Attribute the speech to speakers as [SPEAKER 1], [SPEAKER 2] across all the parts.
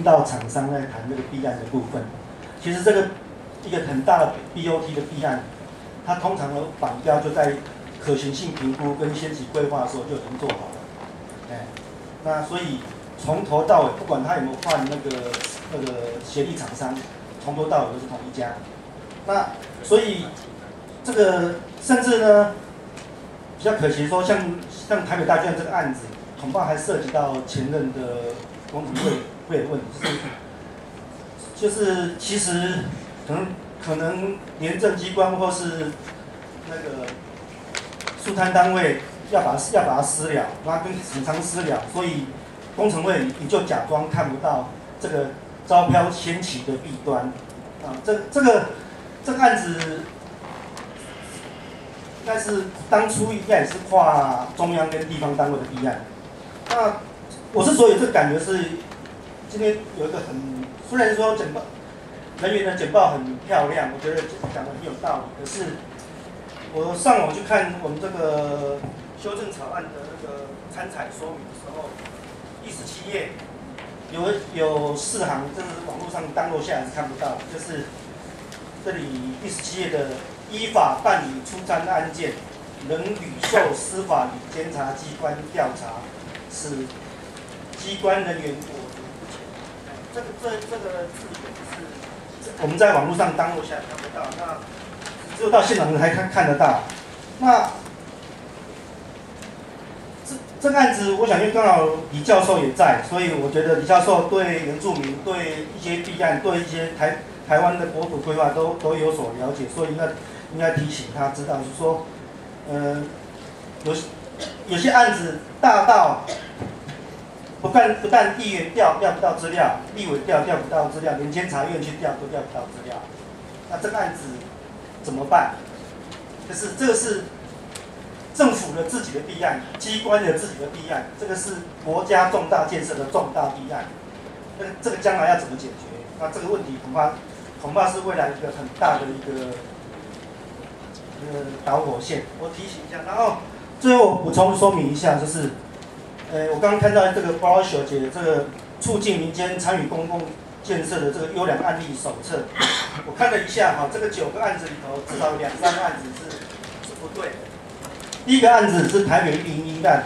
[SPEAKER 1] 听到厂商在谈这个弊案的部分。其实这个一个很大的 BOT 的弊案，它通常的反标就在可行性评估跟先期规划的时候就已经做好了。哎，那所以从头到尾，不管他有没有换那个那个协力厂商，从头到尾都是同一家。那所以这个甚至呢，比较可惜说，像像台北大剧院这个案子，恐怕还涉及到前任的工程会会问题，是就是其实可能可能廉政机关或是那个速摊单位要把要把它私了，把它跟厂商私了，所以工程会你就假装看不到这个招标掀起的弊端啊，这这个。这个案子应该是当初应该也是跨中央跟地方单位的弊案。那我之所以这感觉是今天有一个很，虽然说简报人员的简报很漂亮，我觉得讲的很有道理。可是我上网去看我们这个修正草案的那个参采说明的时候，第十七页有有四行，这是网络上登录下来是看不到的，就是。这里第十七页的依法办理出赃案件，仍屡受司法与监察机关调查，使机关人员。这个这这个字眼是我们在网络上登录下来看不到，那只有到现场才看看得到。那这这个案子，我想因为刚好李教授也在，所以我觉得李教授对原住民、对一些弊案、对一些台。台湾的国土规划都都有所了解，所以应该应该提醒他知道，是说，呃，有有些案子大到不但不但议员调调不到资料，立委调调不到资料，连监察院去调都调不到资料，那这个案子怎么办？就是这个是政府的自己的弊案，机关的自己的弊案，这个是国家重大建设的重大弊案，那这个将来要怎么解决？那这个问题恐怕。恐怕是未来一个很大的一个呃导火线。我提醒一下，然后最后补充说明一下，就是，呃，我刚刚看到这个包小姐这个促进民间参与公共建设的这个优良案例手册，我看了一下哈，这个九个案子里头至少两三个案子是是不对的。第一个案子是台北一零一案，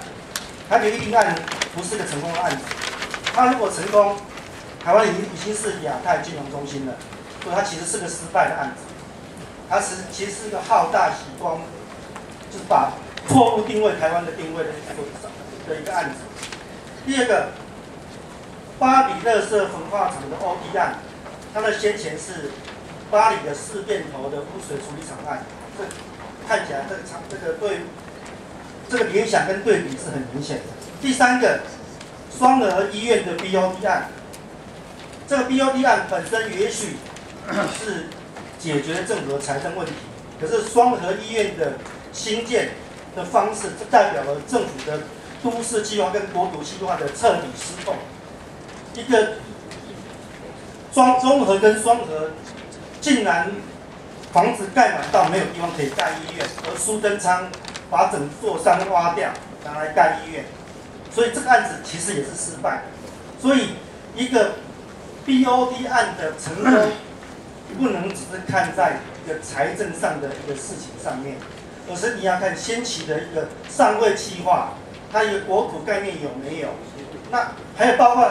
[SPEAKER 1] 台北一零案不是个成功的案子，它如果成功，台湾已经已经是亚太金融中心了。所以它其实是个失败的案子，它是其实是个好大喜光，就是把错误定位台湾的定位的的一个案子。第二个，巴黎乐色焚化厂的 O D 案，它的先前是巴黎的四变头的污水处理厂案，这看起来这个厂这个对这个联想跟对比是很明显的。第三个，双河医院的 B O D 案，这个 B O D 案本身也许。是解决政府的财政问题，可是双河医院的新建的方式，代表了政府的都市计划跟国土计划的彻底失控。一个双综合跟双河，竟然房子盖满到没有地方可以盖医院，而苏登昌把整座山挖掉拿来盖医院，所以这个案子其实也是失败。所以一个 BOD 案的成功。不能只是看在一个财政上的一个事情上面，而是你要看先期的一个上位计划，它一个国土概念有没有？那还有包括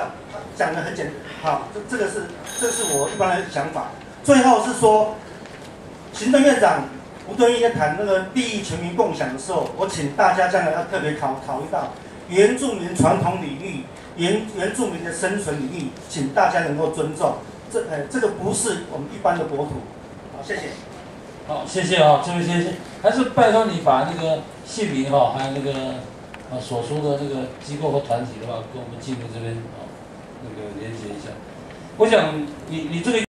[SPEAKER 1] 讲的很简，好，这这个是这是我一般的想法。最后是说，行政院长吴敦义在谈那个利益全民共享的时候，我请大家将来要特别考考虑到原住民传统领域、原原住民的生存领域，请大家能够尊重。这呃，这个不是我们一般的国土。好，谢谢。
[SPEAKER 2] 好，谢谢啊，这位先生，还是拜托你把那个姓名哈，还有那个啊所属的那个机构和团体的话，跟我们记录这边啊那个连接一下。我想你你这个。